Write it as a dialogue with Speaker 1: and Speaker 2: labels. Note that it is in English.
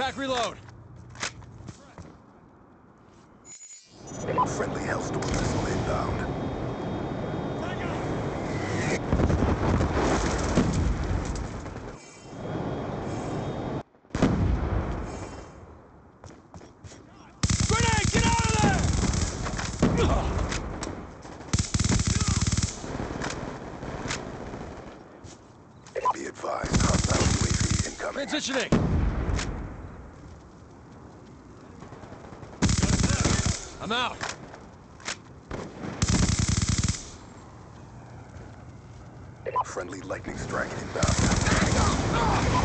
Speaker 1: Attack reload.
Speaker 2: Friendly Hellstorm missile inbound.
Speaker 1: Grenade, get out of there!
Speaker 2: Be advised, hostile UAV incoming.
Speaker 1: Transitioning. I'm out.
Speaker 2: Friendly lightning strike inbound.